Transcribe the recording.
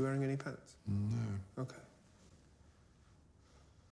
You wearing any pants? No.